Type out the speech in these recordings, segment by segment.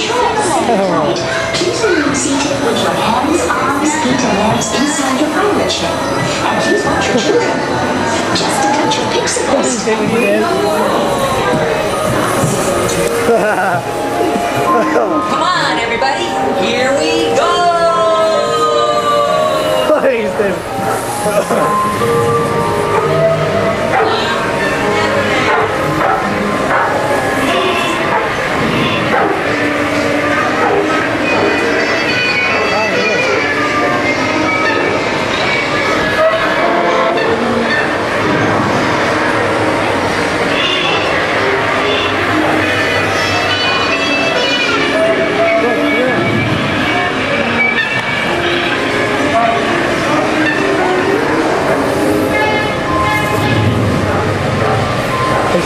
Please remain seated with your hands, arms, feet, and legs inside your pilot chair. And please watch your children. Just to touch your pixels. Come on, everybody. Here we go. He's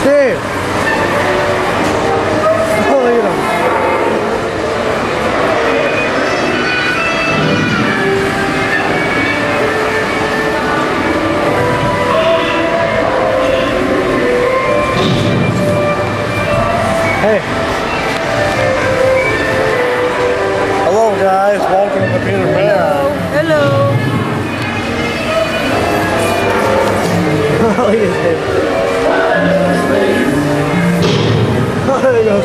Hey, look at him. Hey. Hello, guys. Welcome to Peter Pan. Hello. Oh, look at.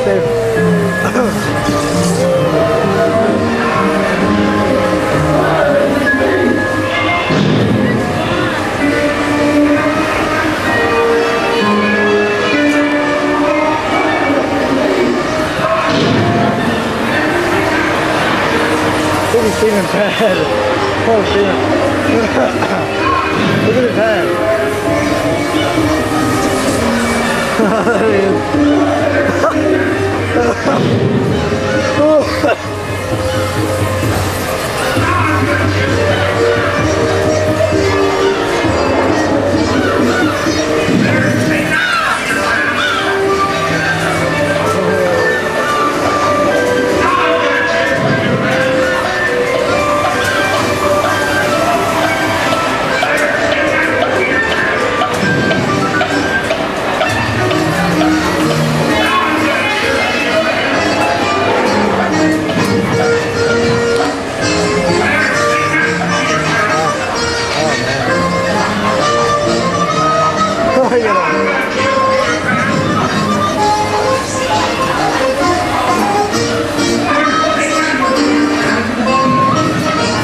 Oh, there you go, Steve. Look at Steven's head. Oh, Steven. Oh!